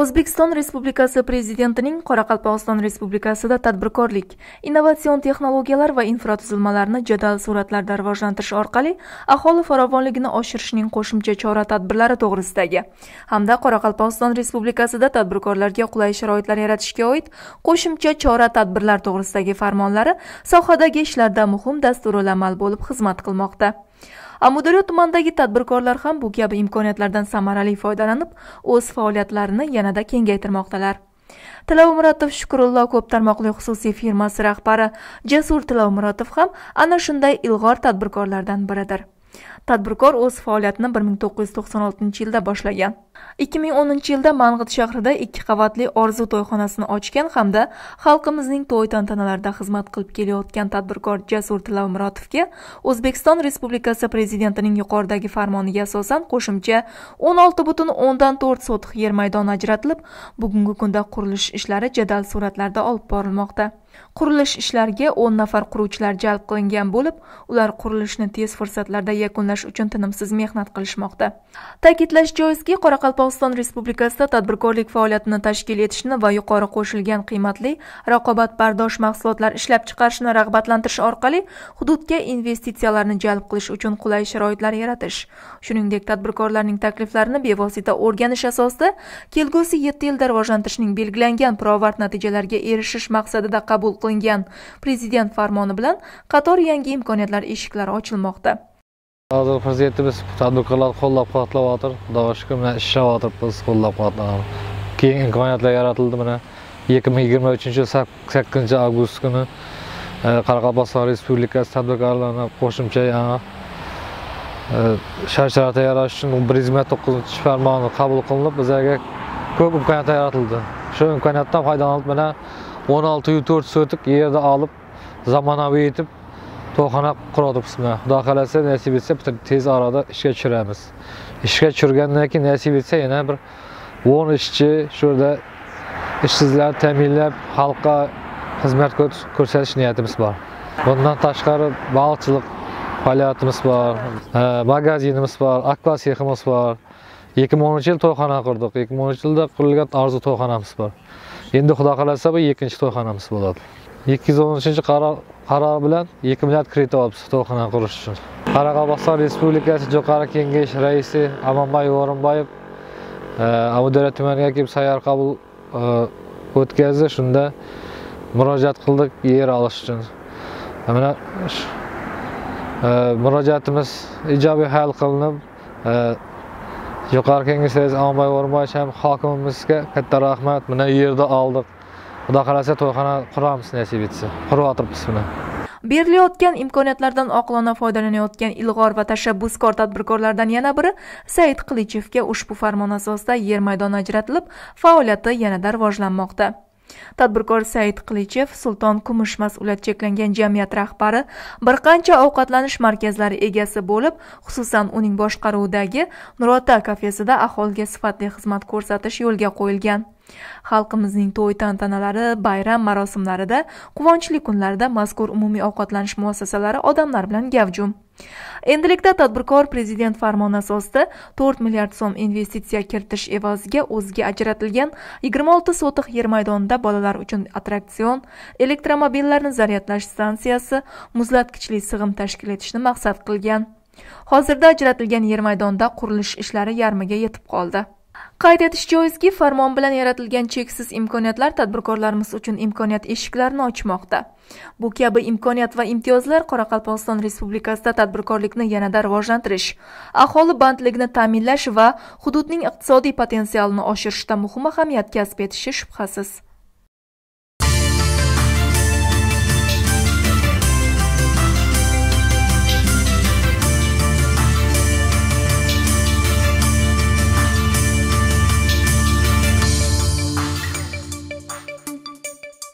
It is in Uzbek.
o'zbekiston respublikasi prezidentining qoraqalpog'iston respublikasida tadbirkorlik innovatsion texnologiyalar va infratuzilmalarni jadal suratlarda rivojlantirish orqali aholi farovonligini oshirishning qo'shimcha chora tadbirlari to'g'risidagi hamda qoraqalpog'iston respublikasida tadbirkorlarga qulay sharoitlar yaratishga oid qo'shimcha chora tadbirlar to'g'risidagi farmonlari sohadagi ishlarda muhim dasturilamal bo'lib xizmat qilmoqda. Amudaryo tumanidagi tadbirkorlar ham bu kabi imkoniyatlardan samarali foydalanib o'z faoliyatlarini yanada kengaytirmoqdalar. Tilovmuratov shukurullo ko'p tarmoqli xususiy firmasi rahbari jasur tilovmuratov ham ana shunday ilg'or tadbirkorlardan biridir. Tadbirkor o'z faoliyatini 1996 yilda boshlagan. 2010 yilda mang'it shahrida ikki qavatli orzu to'yxonasini ochgan hamda xalqimizning to'y tantanalarida xizmat qilib kelayotgan tadbirkor jasur tilavmurotovga o'zbekiston respublikasi prezidentining yuqoridagi farmoniga asosan qo'shimcha 16,4 sotix yer maydoni ajratilib bugungi kunda qurilish ishlari jadal sur'atlarda olib borilmoqda. Qurilish ishlariga 10 nafar quruvchilar jalb qilingan bo'lib ular qurilishni tez fursatlarda yakunlash uchun tinimsiz mehnat qilishmoqda. Ta'kidlash joizki qoraqalpog'iston respublikasida tadbirkorlik faoliyatini tashkil etishni va yuqori qo'shilgan qiymatli raqobatbardosh mahsulotlar ishlab chiqarishni rag'batlantirish orqali hududga investitsiyalarni jalb qilish uchun qulay sharoitlar yaratish. Shuningdek tadbirkorlarning takliflarini bevosita o'rganish asosida kelgusi 7 yilda rivojlantirishning belgilangan pirovard natijalarga erishish maqsadida qabul qilingan prezident farmoni bilan qator yangi imkoniyatlar eshiklari ochilmoqda. Hozir prezidentimiz tadbirkorlarni qo'llab quvvatlayotir. Xudoga shukur mana ishlayapmiz qo'llab quvvatlab keng imkoniyatlar yaratildi mana ikki ming yigirma uchinchi yil sakkizinchi avgust kuni e, qoraqalpog'iston respublikasi tadbirkorlarni qo'shimcha e, shart sharoitlar yaratish uchun bir yuz yigirma to'qqizinchi farmoni qabul qilinib bizlarga ko'p imkoniyatlar yaratildi. Shu imkoniyatdan foydalanib mana 16-yı 4 sotluq yerdə alıb, zamanavi edib toxana quradıq bismillah. Xuda xələsə nəsib etsə tez arada işə kirəmiz. İşə kirgəndən ki nəsib etsə yenə bir 10 işçi şurada işsizləri təminləb xalqa xidmət göstəriş niyyətimiz var. Bundan təşqarı balıqçılıq fəaliyyətimiz var, hə, magazinimiz var, akva seximiz var. 2013 il toyxana qurduk. 2013 ildə qurilgan arzu toyxanamız var. Endi xudo xohlasa bu ikkinchi to'yxonamiz bo'ladi. Ikki yuz o'n uchinchi qaror qaror bilan ikki milliard kredit olibmiz to'yxona qurish uchun. Qoraqalpog'iston respublikasi jo'qorg'i kengash raisi amonboyev o'rinboyev e, amudaryo tumaniga kelib sayyor qabul e, o'tkazdi shunda murojaat qildik yer olish uchun. E, mana murojaatimiz ijobiy hal qilinib yuqori kengashingiz raisi amonboyev o'rinboyev ham hokimimizga katta rahmat. Mana yerni oldik. Xudo xohlasa to'yxona quramiz nasib etsa. Quryapmiz buni. Berilayotgan imkoniyatlardan oqilona foydalanayotgan ilg'or va tashabbuskor tadbirkorlardan yana biri said qilichevga ushbu farmon asosida yer maydoni ajratilib faoliyati yanada rivojlanmoqda. Tadbirkor said qilichev sulton kumush mas'uliyati cheklangan jamiyat rahbari bir qancha ovqatlanish markazlari egasi bo'lib xususan uning boshqaruvidagi nurota kafesida aholiga sifatli xizmat ko'rsatish yo'lga qo'yilgan. Xalqimizning to'y tantanalari bayram marosimlarida quvonchli kunlarda mazkur umumiy ovqatlanish muassasalari odamlar bilan gavjum. Endilikda tadbirkor prezident farmoni asosida to'rt milliard so'm investitsiya kiritish evaziga o'ziga ajratilgan yigirma olti sotix yer maydonida bolalar uchun attraksion elektromobillarni zaryadlash stansiyasi muzlatgichli sig'im tashkil etishni maqsad qilgan. Hozirda ajratilgan yer maydonida qurilish ishlari yarmiga yetib qoldi. Qayd etish joizki farmon bilan yaratilgan cheksiz imkoniyatlar tadbirkorlarimiz uchun imkoniyat eshiklarini ochmoqda. Bu kabi imkoniyat va imtiyozlar qoraqalpog'iston respublikasida tadbirkorlikni yanada rivojlantirish aholi bandligini ta'minlash va hududning iqtisodiy potensialini oshirishda muhim ahamiyat kasb etishi shubhasiz.